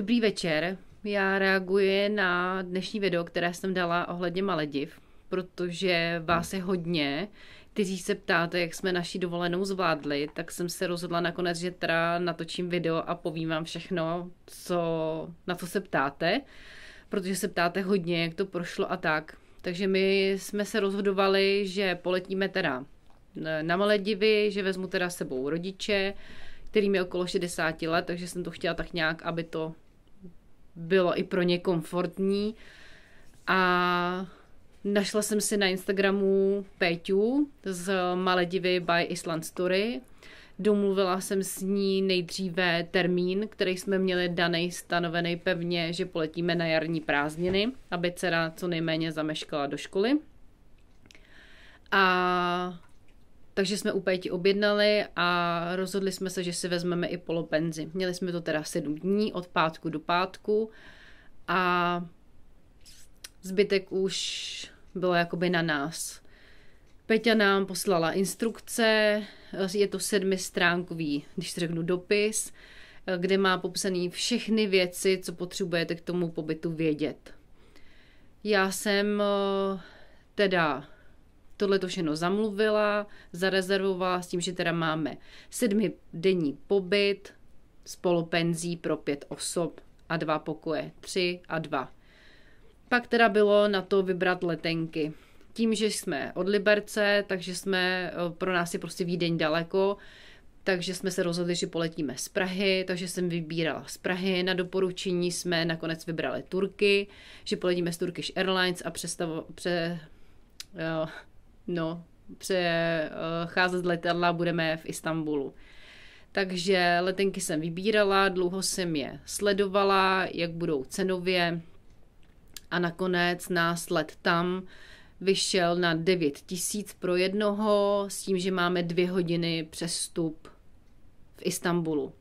Dobrý večer. Já reaguji na dnešní video, které jsem dala ohledně Malediv, protože vás je hodně, kteří se ptáte, jak jsme naši dovolenou zvládli, tak jsem se rozhodla nakonec, že teda natočím video a povím vám všechno, co, na co se ptáte, protože se ptáte hodně, jak to prošlo a tak. Takže my jsme se rozhodovali, že poletíme teda na Maledivy, že vezmu teda sebou rodiče, kterým je okolo 60 let, takže jsem to chtěla tak nějak, aby to bylo i pro ně komfortní. A našla jsem si na Instagramu Péťu z Maledivy by Island Story. Domluvila jsem s ní nejdříve termín, který jsme měli daný, stanovený pevně, že poletíme na jarní prázdniny, aby dcera co nejméně zameškala do školy. A takže jsme u Péti objednali a rozhodli jsme se, že si vezmeme i polopenzi. Měli jsme to teda sedm dní, od pátku do pátku a zbytek už bylo jakoby na nás. Peťa nám poslala instrukce, je to sedmistránkový, když řeknu dopis, kde má popsaný všechny věci, co potřebujete k tomu pobytu vědět. Já jsem eh, teda tohle to všechno zamluvila, zarezervovala s tím, že teda máme sedmi denní pobyt, spolupenzí pro pět osob a dva pokoje, tři a dva. Pak teda bylo na to vybrat letenky. Tím, že jsme od Liberce, takže jsme, eh, pro nás je prostě Vídeň daleko, takže jsme se rozhodli, že poletíme z Prahy, takže jsem vybírala z Prahy. Na doporučení jsme nakonec vybrali Turky, že poletíme z Turkish Airlines a přestavo, pře, jo, no, přecházet z letadla budeme v Istanbulu. Takže letenky jsem vybírala, dlouho jsem je sledovala, jak budou cenově a nakonec nás let tam vyšel na 9 tisíc pro jednoho s tím, že máme dvě hodiny přestup v Istanbulu.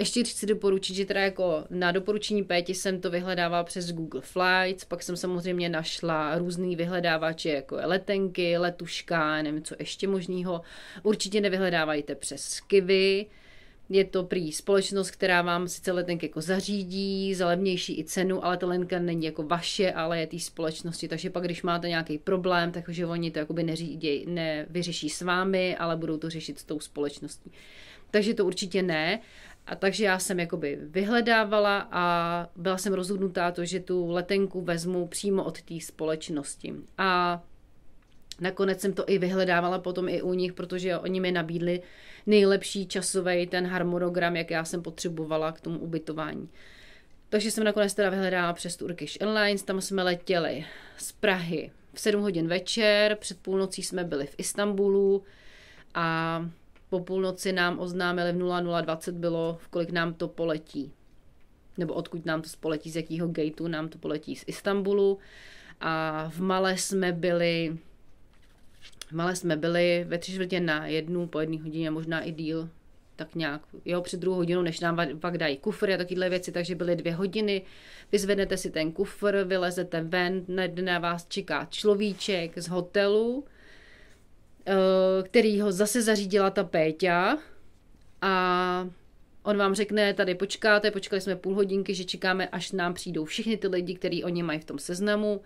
Ještě chci doporučit, že teda jako na doporučení Péti jsem to vyhledávala přes Google Flights, pak jsem samozřejmě našla různý vyhledávače, jako letenky, letuška, nevím co ještě možného. Určitě nevyhledávajte přes Kivy, je to prý společnost, která vám sice letenky jako zařídí za levnější i cenu, ale ta letenka není jako vaše, ale je té společnosti. Takže pak, když máte nějaký problém, takže oni to jakoby neřídí, nevyřeší s vámi, ale budou to řešit s tou společností. Takže to určitě ne. A takže já jsem jakoby vyhledávala a byla jsem rozhodnutá to, že tu letenku vezmu přímo od té společnosti. A nakonec jsem to i vyhledávala potom i u nich, protože oni mi nabídli nejlepší časový ten harmonogram, jak já jsem potřebovala k tomu ubytování. Takže jsem nakonec teda vyhledávala přes Turkish Airlines, tam jsme letěli z Prahy v 7 hodin večer, před půlnocí jsme byli v Istanbulu a po půlnoci nám oznámili v 0020 bylo, v kolik nám to poletí. Nebo odkud nám to poletí, z jakého gateu nám to poletí z Istanbulu. A v Male jsme byli v Male jsme byli ve tři čtvrtě na jednu, po jedné hodině, možná i díl, tak nějak, jo, před druhou hodinou, než nám pak dají kufr a takovéhle věci, takže byly dvě hodiny, vyzvednete si ten kufr, vylezete ven, na vás čeká človíček z hotelu, který ho zase zařídila ta Péťa a on vám řekne, tady počkáte, počkali jsme půl hodinky, že čekáme, až nám přijdou všichni ty lidi, který oni mají v tom seznamu.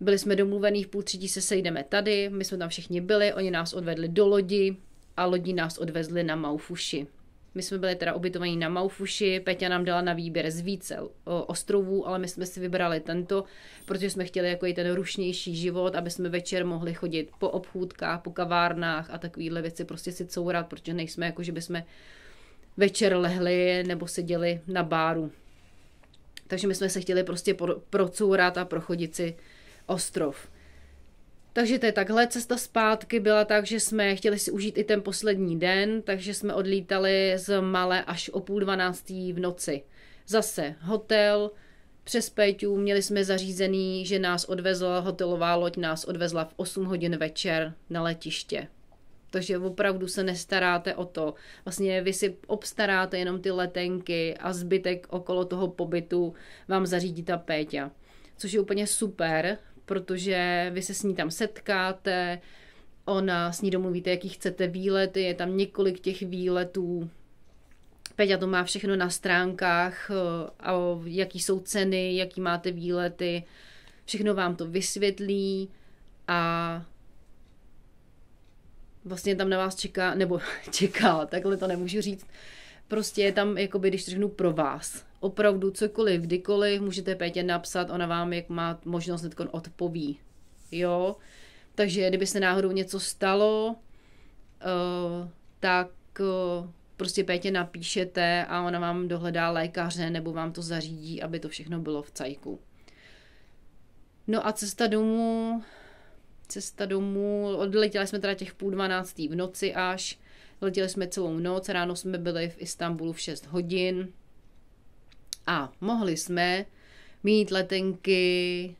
Byli jsme domluvení, v půl třetí se sejdeme tady, my jsme tam všichni byli, oni nás odvedli do lodi a lodí nás odvezli na Maufuši. My jsme byli teda ubytovaní na Maufuši, Peťa nám dala na výběr z více ostrovů, ale my jsme si vybrali tento, protože jsme chtěli jako i ten rušnější život, aby jsme večer mohli chodit po obchůdkách, po kavárnách a takovéhle věci prostě si courat, protože nejsme jako, že bychom večer lehli nebo seděli na báru. Takže my jsme se chtěli prostě procourat a prochodit si ostrov. Takže to je takhle. Cesta zpátky byla tak, že jsme chtěli si užít i ten poslední den, takže jsme odlítali z Male až o půl dvanáctý v noci. Zase hotel, přes Péťu měli jsme zařízený, že nás odvezla hotelová loď, nás odvezla v 8 hodin večer na letiště. Takže opravdu se nestaráte o to. Vlastně vy si obstaráte jenom ty letenky a zbytek okolo toho pobytu vám zařídí ta Péťa. Což je úplně super, protože vy se s ní tam setkáte, ona s ní domluvíte, jaký chcete výlety, je tam několik těch výletů, Peťa to má všechno na stránkách, eh, a jaký jsou ceny, jaký máte výlety, všechno vám to vysvětlí a vlastně tam na vás čeká, nebo čeká, takhle to nemůžu říct, prostě je tam, jakoby, když řeknu, pro vás. Opravdu cokoliv, kdykoliv, můžete Pétě napsat, ona vám, jak má možnost, teď odpoví. Jo? Takže kdyby se náhodou něco stalo, uh, tak uh, prostě Pétě napíšete a ona vám dohledá lékaře nebo vám to zařídí, aby to všechno bylo v cajku. No a cesta domů, cesta domů, odletěli jsme teda těch půl dvanáctý v noci až, letěli jsme celou noc, ráno jsme byli v Istanbulu v 6 hodin a mohli jsme mít letenky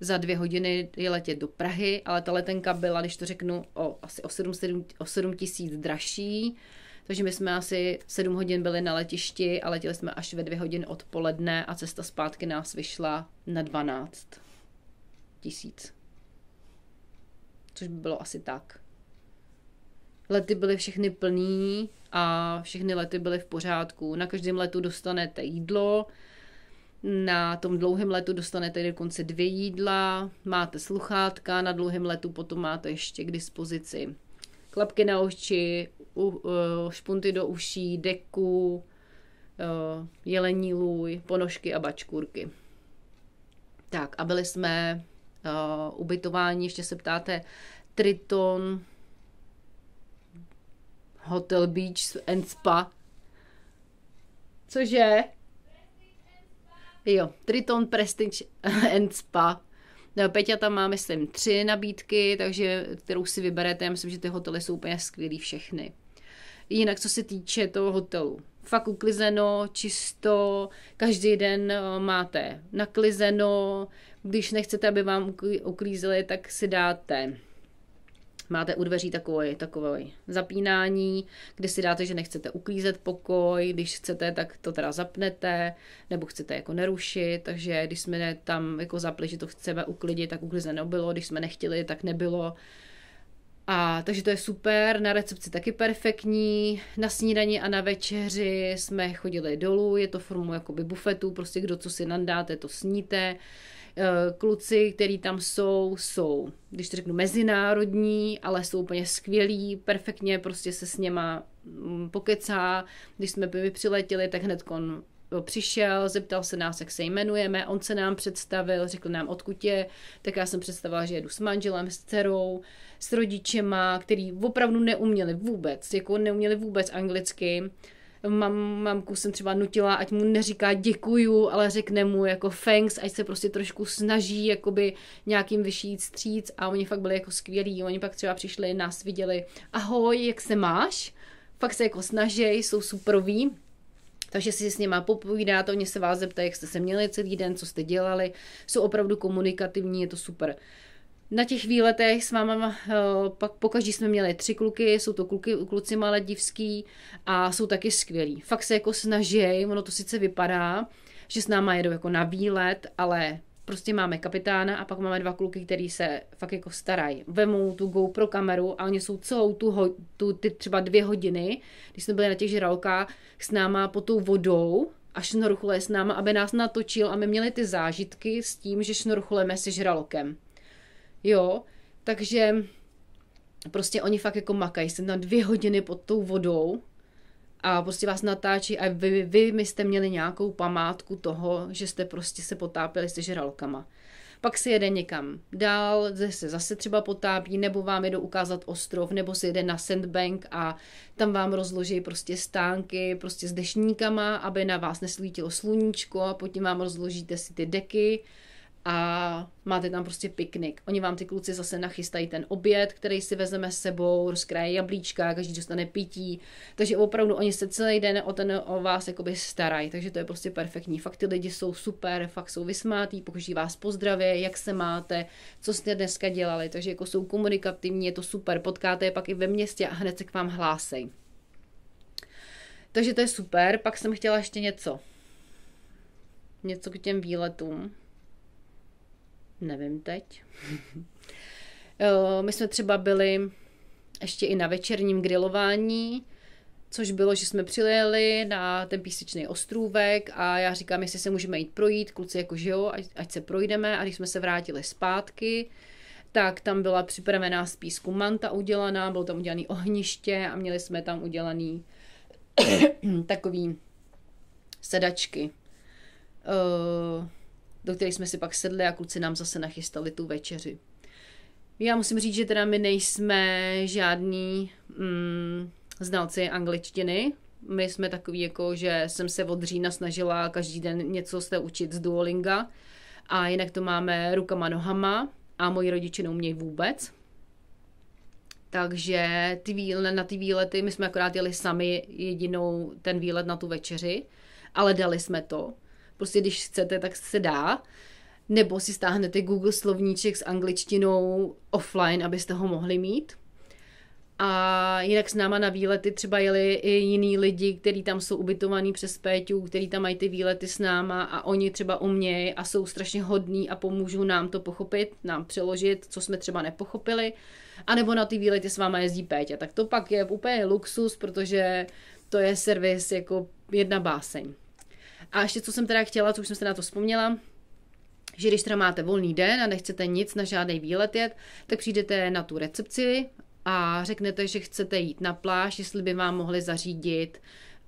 za dvě hodiny letět do Prahy, ale ta letenka byla, když to řeknu, o asi o 7, 7, o 7 tisíc dražší, takže my jsme asi 7 hodin byli na letišti a letěli jsme až ve dvě hodiny odpoledne a cesta zpátky nás vyšla na 12 tisíc. Což by bylo asi tak. Lety byly všechny plný a všechny lety byly v pořádku. Na každém letu dostanete jídlo, na tom dlouhém letu dostanete dokonce dvě jídla, máte sluchátka, na dlouhém letu potom máte ještě k dispozici klapky na oči, uh, špunty do uší, deku, uh, jelení lůj, ponožky a bačkůrky. Tak a byli jsme uh, ubytováni, ještě se ptáte, Triton, Hotel Beach and Spa. Cože? Jo, Triton Prestige and Spa. No, Peťa tam má, myslím, tři nabídky, takže kterou si vyberete. Já myslím, že ty hotely jsou úplně skvělý všechny. Jinak, co se týče toho hotelu, fakt uklizeno, čisto, každý den eh, máte naklizeno, když nechcete, aby vám uklízeli, tak si dáte máte u dveří takové, takové zapínání, kdy si dáte, že nechcete uklízet pokoj, když chcete, tak to teda zapnete, nebo chcete jako nerušit, takže když jsme tam jako zapli, že to chceme uklidit, tak uklizeno bylo, když jsme nechtěli, tak nebylo. A takže to je super, na recepci taky perfektní, na snídani a na večeři jsme chodili dolů, je to formou jakoby bufetu, prostě kdo co si nandáte, to sníte. Eh, kluci, který tam jsou, jsou, když to řeknu, mezinárodní, ale jsou úplně skvělí, perfektně prostě se s něma mm, pokecá. Když jsme by přiletěli, tak hned on přišel, zeptal se nás, jak se jmenujeme, on se nám představil, řekl nám, odkud je, tak já jsem představila, že jedu s manželem, s dcerou, s rodičema, který opravdu neuměli vůbec, jako neuměli vůbec anglicky, mam, mamku jsem třeba nutila, ať mu neříká děkuju, ale řekne mu jako thanks, ať se prostě trošku snaží jakoby nějakým vyšít stříc a oni fakt byli jako skvělí. Oni pak třeba přišli, nás viděli, ahoj, jak se máš? Fakt se jako snaží, jsou superoví. Takže si s nima popovídáte, oni se vás zeptají, jak jste se měli celý den, co jste dělali. Jsou opravdu komunikativní, je to super. Na těch výletech s váma uh, pak pokaždý jsme měli tři kluky, jsou to kluky, kluci maledivský a jsou taky skvělí. Fakt se jako snaží, ono to sice vypadá, že s náma jedou jako na výlet, ale prostě máme kapitána a pak máme dva kluky, který se fakt jako starají. Vemou tu GoPro kameru a oni jsou celou tu, ho, tu ty třeba dvě hodiny, když jsme byli na těch žralkách, s náma pod tou vodou a šnorchule s náma, aby nás natočil a my měli ty zážitky s tím, že šnorchuleme se žralokem. Jo, takže prostě oni fakt jako makají, se na dvě hodiny pod tou vodou a prostě vás natáčí a vy, vy, vy jste měli nějakou památku toho, že jste prostě se potápěli se žralkama. Pak si jede někam dál, se zase třeba potápí, nebo vám jedou ukázat ostrov, nebo si jede na sandbank a tam vám rozloží prostě stánky prostě s dešníkama, aby na vás neslítilo sluníčko a potom vám rozložíte si ty deky a máte tam prostě piknik. Oni vám ty kluci zase nachystají ten oběd, který si vezeme s sebou, rozkrají jablíčka, každý dostane pití, takže opravdu oni se celý den o, ten, o vás jakoby starají, takže to je prostě perfektní. Fakt ty lidi jsou super, fakt jsou vysmátí, pokud vás pozdraví, jak se máte, co jste dneska dělali, takže jako jsou komunikativní, je to super, potkáte je pak i ve městě a hned se k vám hlásej. Takže to je super, pak jsem chtěla ještě něco. Něco k těm výletům. Nevím teď. My jsme třeba byli ještě i na večerním grilování což bylo, že jsme přijeli na ten písečný ostrůvek a já říkám, jestli se můžeme jít projít, kluci jako že jo, ať, ať se projdeme a když jsme se vrátili zpátky, tak tam byla připravená z písku manta udělaná, bylo tam udělané ohniště a měli jsme tam udělaný takový sedačky, eh, do kterých jsme si pak sedli a kluci nám zase nachystali tu večeři. Já musím říct, že teda my nejsme žádní mm, znalci angličtiny. My jsme takový jako, že jsem se od října snažila každý den něco se učit z Duolinga a jinak to máme rukama, nohama a moji rodiče neumějí vůbec. Takže ty výle, na ty výlety, my jsme akorát jeli sami jedinou ten výlet na tu večeři, ale dali jsme to. Prostě když chcete, tak se dá. Nebo si stáhnete Google slovníček s angličtinou offline, abyste ho mohli mít. A jinak s náma na výlety třeba jeli i jiní lidi, kteří tam jsou ubytovaní přes Péťu, kteří tam mají ty výlety s náma a oni třeba umějí a jsou strašně hodní a pomůžou nám to pochopit, nám přeložit, co jsme třeba nepochopili. A nebo na ty výlety s váma jezdí Péťa. Tak to pak je úplně luxus, protože to je servis jako jedna báseň. A ještě co jsem teda chtěla, co už jsem se na to vzpomněla, že když teda máte volný den a nechcete nic na žádný výlet jet, tak přijdete na tu recepci a řeknete, že chcete jít na pláž, jestli by vám mohli zařídit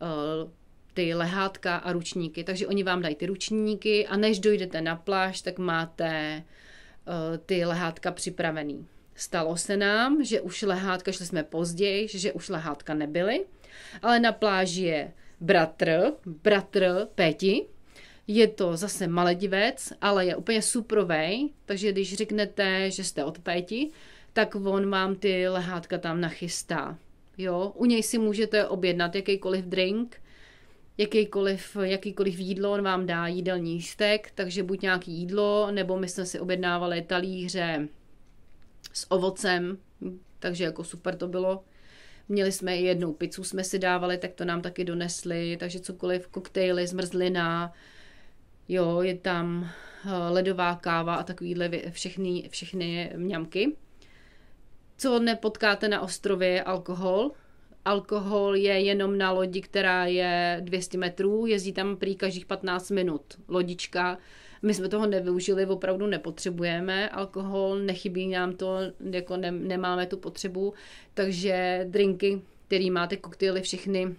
uh, ty lehátka a ručníky. Takže oni vám dají ty ručníky a než dojdete na pláž, tak máte uh, ty lehátka připravený. Stalo se nám, že už lehátka, šli jsme později, že už lehátka nebyly, ale na pláži je bratr, bratr Péti, je to zase maledivec, ale je úplně suprovej, takže když řeknete, že jste od Péti, tak on vám ty lehátka tam nachystá. Jo, u něj si můžete objednat jakýkoliv drink, jakýkoliv, jakýkoliv jídlo, on vám dá jídelní stek, takže buď nějaký jídlo, nebo my jsme si objednávali talíře s ovocem, takže jako super to bylo. Měli jsme i jednou pizzu, jsme si dávali, tak to nám taky donesli, takže cokoliv, koktejly, zmrzlina, jo, je tam eh, ledová káva a takovýhle všechny, všechny mňamky. Co nepotkáte na ostrově alkohol. Alkohol je jenom na lodi, která je 200 metrů, jezdí tam prý každých 15 minut lodička. My jsme toho nevyužili, opravdu nepotřebujeme alkohol, nechybí nám to, jako ne, nemáme tu potřebu, takže drinky, který máte, koktejly, všechny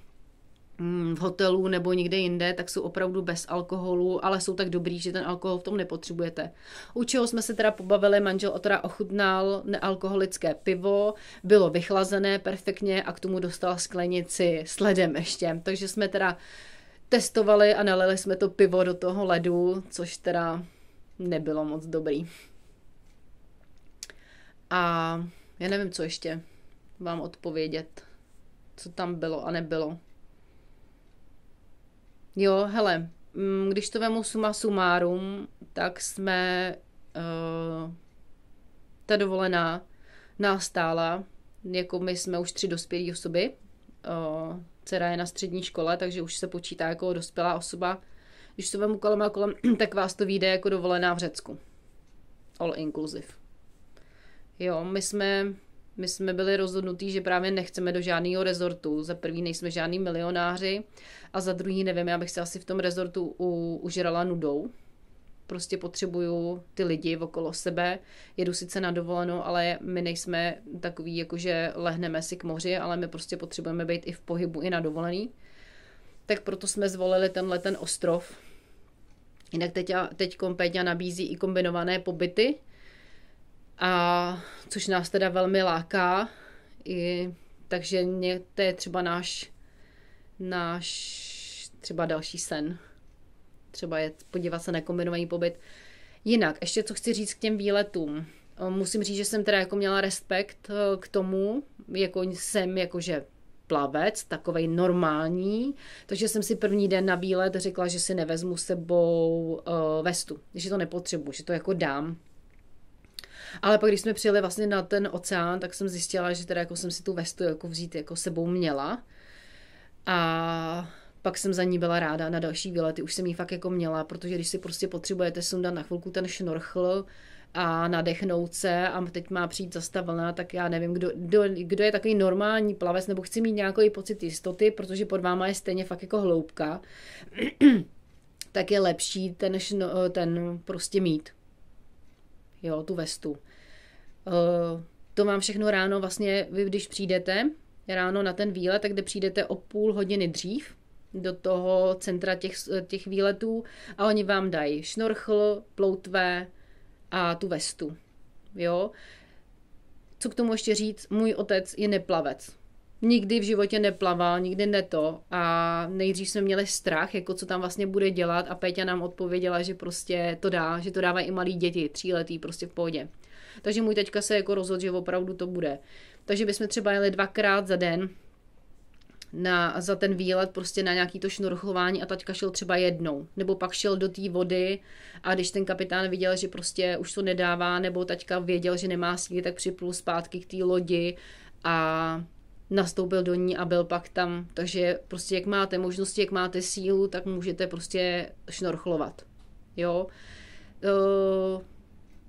v hotelu nebo někde jinde, tak jsou opravdu bez alkoholu, ale jsou tak dobrý, že ten alkohol v tom nepotřebujete. U čeho jsme se teda pobavili, manžel teda ochutnal nealkoholické pivo, bylo vychlazené perfektně a k tomu dostal sklenici s ledem ještě. Takže jsme teda testovali a nalili jsme to pivo do toho ledu, což teda nebylo moc dobrý. A já nevím, co ještě vám odpovědět, co tam bylo a nebylo. Jo, hele, mm, když to vemu suma sumárum, tak jsme uh, ta dovolená nás stála, jako my jsme už tři dospělé osoby, uh, dcera je na střední škole, takže už se počítá jako dospělá osoba. Když to vemu kolem a kolem, tak vás to vyjde jako dovolená v Řecku. All inclusive. Jo, my jsme my jsme byli rozhodnutí, že právě nechceme do žádného rezortu. Za prvý nejsme žádní milionáři a za druhý nevím, já bych se asi v tom rezortu u, užrala nudou. Prostě potřebuju ty lidi okolo sebe. Jedu sice na dovolenou, ale my nejsme takový, jako že lehneme si k moři, ale my prostě potřebujeme být i v pohybu, i na dovolený. Tak proto jsme zvolili tenhle ten ostrov. Jinak teď, teď Kompeťa nabízí i kombinované pobyty, a což nás teda velmi láká. I, takže mě, to je třeba náš, náš třeba další sen. Třeba je podívat se na kombinovaný pobyt. Jinak, ještě co chci říct k těm výletům. Musím říct, že jsem teda jako měla respekt k tomu, jako jsem jakože plavec, takovej normální, takže jsem si první den na výlet řekla, že si nevezmu sebou vestu, že to nepotřebuji, že to jako dám, ale pak, když jsme přijeli vlastně na ten oceán, tak jsem zjistila, že teda jako jsem si tu vestu jako vzít jako sebou měla. A pak jsem za ní byla ráda na další výlety, už jsem ji fakt jako měla, protože když si prostě potřebujete sundat na chvilku ten šnorchl a nadechnout se a teď má přijít zase ta vlna, tak já nevím, kdo, kdo, kdo je takový normální plavec, nebo chci mít nějaký pocit jistoty, protože pod váma je stejně fakt jako hloubka, tak je lepší ten, ten prostě mít. Jo, tu vestu. Uh, to mám všechno ráno, vlastně vy když přijdete ráno na ten výlet, tak kde přijdete o půl hodiny dřív do toho centra těch, těch výletů a oni vám dají šnorchl, ploutve a tu vestu. Jo? Co k tomu ještě říct? Můj otec je neplavec. Nikdy v životě neplaval, nikdy ne to a nejdřív jsme měli strach, jako co tam vlastně bude dělat a Péťa nám odpověděla, že prostě to dá, že to dávají i malí děti, tříletý, prostě v pohodě. Takže můj teďka se jako rozhodl, že opravdu to bude. Takže bychom třeba jeli dvakrát za den na, za ten výlet prostě na nějaký to šnorchování a taťka šel třeba jednou. Nebo pak šel do té vody a když ten kapitán viděl, že prostě už to nedává, nebo taťka věděl, že nemá síly, tak připlul zpátky k té lodi a nastoupil do ní a byl pak tam. Takže prostě jak máte možnosti, jak máte sílu, tak můžete prostě šnorchlovat. Jo. Uh,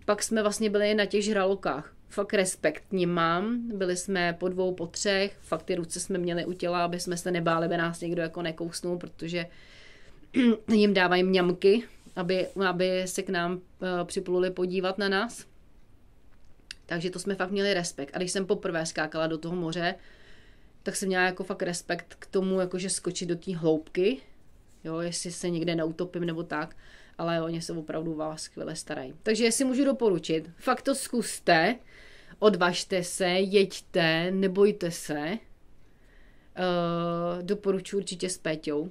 pak jsme vlastně byli na těch žralokách. Fakt respekt ním mám. Byli jsme po dvou, po třech. Fakt ty ruce jsme měli u těla, aby jsme se nebáli, aby nás někdo jako nekousnul, protože jim dávají mňamky, aby, aby se k nám uh, připluli podívat na nás. Takže to jsme fakt měli respekt. A když jsem poprvé skákala do toho moře, tak jsem měla jako fakt respekt k tomu, jakože skočit do té hloubky, jo, jestli se někde neutopím nebo tak ale oni se opravdu vás skvěle starají. Takže jestli můžu doporučit, fakt to zkuste, odvažte se, jeďte, nebojte se. Uh, doporučuji určitě s Péťou.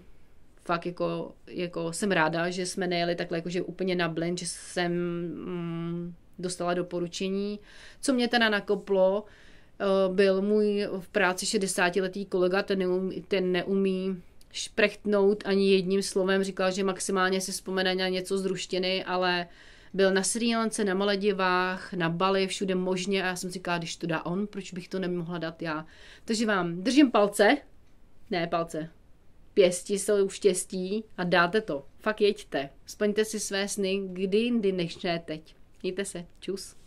Fakt jako, jako jsem ráda, že jsme nejeli takhle jakože úplně na blend, že jsem mm, dostala doporučení. Co mě teda nakoplo, byl můj v práci 60-letý kolega, ten neumí, ten neumí šprechtnout ani jedním slovem, říkal, že maximálně si vzpomene na něco z ruštiny, ale byl na Sri Lance, na Maledivách, na Bali, všude možně a já jsem říkala, když to dá on, proč bych to nemohla dát já. Takže vám držím palce, ne palce, pěstí jsou štěstí a dáte to. Fakt jeďte. Splňte si své sny kdy jindy než ne teď. Mějte se. Čus.